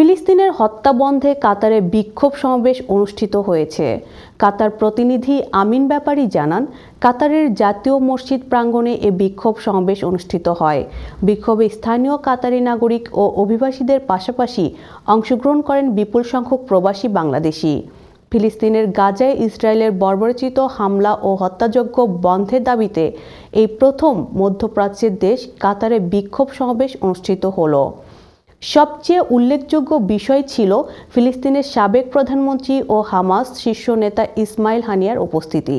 ফিলিস্তিনের হত্যা বন্ধে কাতারে বিক্ষোভ সমাবেশ অনুষ্ঠিত হয়েছে। কাতার প্রতিনিধি আমিন ব্যাপারী জানান, কাতারের জাতীয় মসজিদ প্রাঙ্গণে এ বিক্ষোভ সমাবেশ অনুষ্ঠিত হয়। বিক্ষোভে স্থানীয় কাতারি নাগরিক ও অভিবাসীদের পাশাপাশি অংশগ্রহণ করেন বিপুল সংখ্যক প্রবাসী বাংলাদেশি। ফিলিস্তিনের গাজায় ইসরায়েলের বর্বরচিত হামলা ও হত্যাযজ্ঞ বন্ধের দাবিতে এই প্রথম মধ্যপ্রাচ্যের দেশ কাতারে বিক্ষোভ সমাবেশ অনুষ্ঠিত হলো। সবচেয়ে উল্লেখযোগ্য বিষয় ছিল ফিলিস্তিনের সাবেক প্রধানমন্ত্রী ও হামাস শীর্ষ নেতা ইসমাইল হানিয়ার উপস্থিতি।